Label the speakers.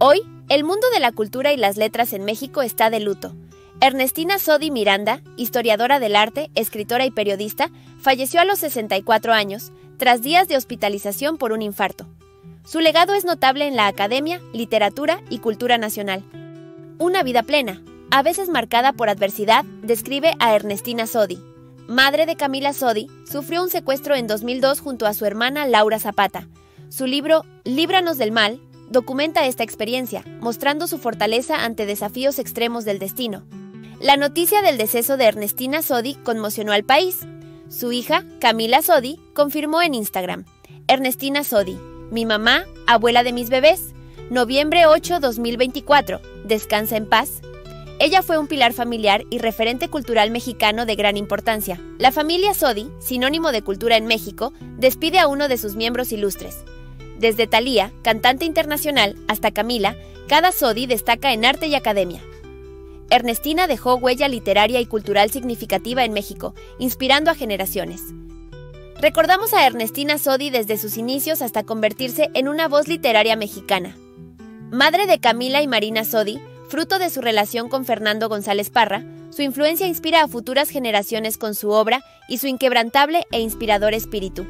Speaker 1: Hoy, el mundo de la cultura y las letras en México está de luto. Ernestina Sodi Miranda, historiadora del arte, escritora y periodista, falleció a los 64 años, tras días de hospitalización por un infarto. Su legado es notable en la academia, literatura y cultura nacional. Una vida plena, a veces marcada por adversidad, describe a Ernestina Sodi. Madre de Camila Sodi, sufrió un secuestro en 2002 junto a su hermana Laura Zapata. Su libro Líbranos del Mal documenta esta experiencia, mostrando su fortaleza ante desafíos extremos del destino. La noticia del deceso de Ernestina Sodi conmocionó al país. Su hija, Camila Sodi, confirmó en Instagram. Ernestina Sodi, mi mamá, abuela de mis bebés, noviembre 8, 2024, descansa en paz. Ella fue un pilar familiar y referente cultural mexicano de gran importancia. La familia Sodi, sinónimo de cultura en México, despide a uno de sus miembros ilustres. Desde Thalía, cantante internacional, hasta Camila, cada Sodi destaca en arte y academia. Ernestina dejó huella literaria y cultural significativa en México, inspirando a generaciones. Recordamos a Ernestina Sodi desde sus inicios hasta convertirse en una voz literaria mexicana. Madre de Camila y Marina Sodi, fruto de su relación con Fernando González Parra, su influencia inspira a futuras generaciones con su obra y su inquebrantable e inspirador espíritu.